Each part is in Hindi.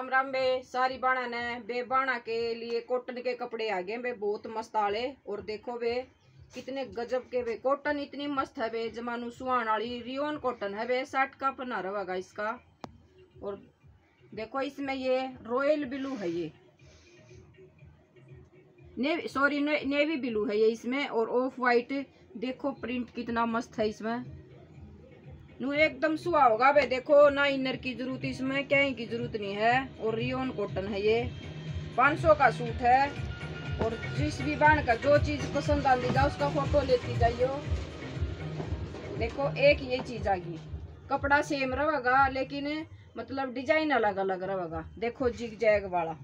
राम राम बे सारी बाणा ने बे बाणा के लिए कॉटन के कपड़े आ गए बे बहुत मस्त आले। और देखो बे कितने गजब के बे। कॉटन इतनी मस्त है बे जमानू सुहान वाली रियोन कॉटन है बे शर्ट का पना रहेगा इसका। और देखो इसमें ये रॉयल ब्लू है ये। नेवी सॉरी ने, नेवी ब्लू है ये इसमें। और ऑफ़ वाइट देखो प्रिंट कितना मस्त है इसमें। नू एकदम सुहा होगा बे देखो ना इनर की ज़रूरत इसमें क्या की ज़रूरत नहीं है और रियोन कॉटन है ये 500 का सूट है। और जिस भी बाण का, जो चीज़ पसंद आती जाए उसका फ़ोटो लेती जाइयो। देखो, एक ये चीज़ आ गई। कपड़ा सेम रहेगा लेकिन मतलब डिज़ाइन अलग अलग रहेगा देखो, जिग जैग वाला।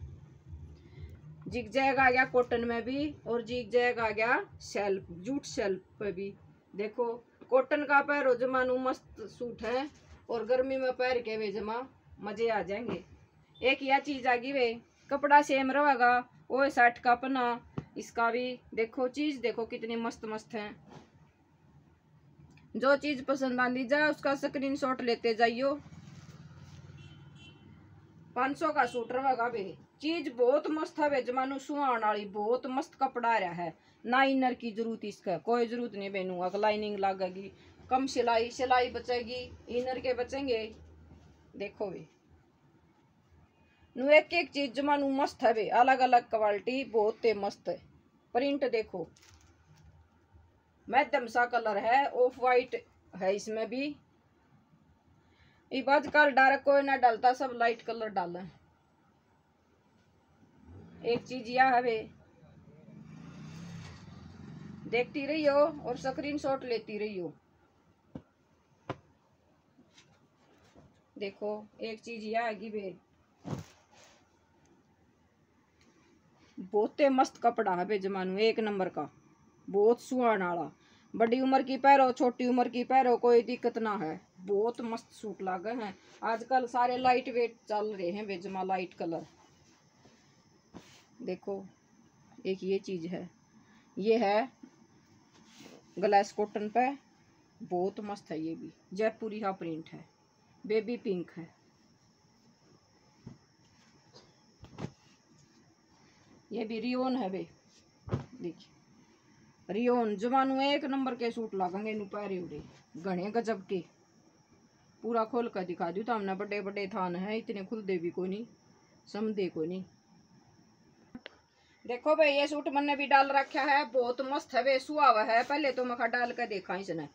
जिग जैग आ गया कॉटन में भी, और जिग जैग आ गया सेल्फ जूट सेल्फ पे भी। देखो कॉटन का पैरो जमानू मस्त सूट है और गर्मी में पैर के वे जमा मज़े आ जाएँगे। एक यह चीज़ आ गई वे, कपड़ा सेम रहेगा वो शर्ट का पना। इसका भी देखो, चीज़ देखो कितनी मस्त मस्त है। जो चीज़ पसंद आती जाए उसका स्क्रीन शॉट लेते जाइयो। पाँच सौ का सूट रहेगा बे चीज़ बहुत मस्त है जमानू सुहान वाली बहुत मस्त कपड़ा रहा है ना इनर की ज़रूरत इसका कोई ज़रूरत नहीं अगर लाइनिंग लगेगी कम सिलाई सिलाई बचेगी इनर के बचेंगे देखो वे नु एक एक चीज़ जमानू मस्त है वे अलग अलग क्वालिटी बहुत मस्त है प्रिंट देखो मध्यम सा कलर है ऑफ़ वाइट है इसमें भी आज कल डार्क कोई ना डालता सब लाइट कलर डाले एक चीज़ यह है देखती रही हो और स्क्रीन शॉट लेती रही हो देखो एक चीज़ यह आगी बे बहुत मस्त कपड़ा है बे जमानू एक नंबर का बहुत सुहान वाला बड़ी उम्र की पैरो, छोटी उम्र की पैरो, कोई दिक्कत ना है। बहुत मस्त सूट लागे हैं। आजकल सारे लाइट वेट चल रहे हैं बेजमा लाइट कलर देखो, एक ये चीज़ है। ये है ग्लास कॉटन पे। बहुत मस्त है ये भी। जयपुरी का प्रिंट है। बेबी पिंक है। ये भी रियोन है बे। देखिए। रियोन, जवानू एक नंबर के सूट लागेंगे नु पैरे उड़े। घने गजब के। पूरा खोल कर दिखा दू तो हमने बड़े बड़े थान है, इतने खुलते भी कोई नहीं, समझे कोई नहीं। देखो भाई, ये सूट मैंने भी डाल रखा है, बहुत मस्त है, वे सुहावा है, पहले तो मैं डाल कर देखा इसने।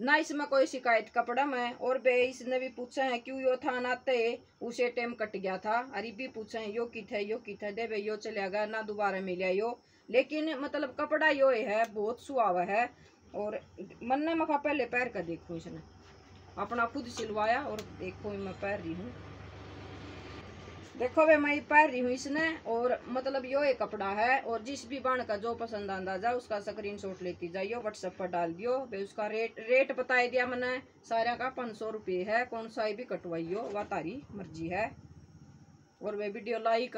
ना इसमें कोई शिकायत कपड़ा में, और बे इसने भी पूछा है, क्यों यो था नाते उसे टाइम कट गया था। अरे भी पूछा है, यो की थे यो की थे दे भाई, यो चले गया, ना दोबारा मिले यो। लेकिन मतलब कपड़ा यो है, बहुत सुहावा है और मन ने मखा पहले पैर कर देखो इसने। अपना खुद सिलवाया और देखो मैं पैर रही हूँ। देखो वे मैं पहन रही हूँ इसने और मतलब यो एक कपड़ा है और जिस भी बाण का जो पसंद आंदा जाए उसका स्क्रीन शॉट लेती जाइयो व्हाट्सएप पर डाल दियो। वे उसका रेट रेट बताई दिया मैंने, सारा का पाँच सौ रुपये है, कौन सा भी कटवाइयो वह तारी मर्ज़ी है। और वे वीडियो लाइक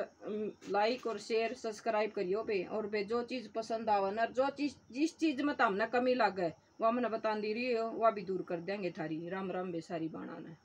लाइक और शेयर सब्सक्राइब करियो पे। और वे जो चीज़ पसंद आवन जो चीज़, जिस चीज़ में तो हमने कमी लागे, वो हमने मैंने बता दी रही हो वह भी दूर कर देंगे थारी। राम राम बे सारी बाणा ने।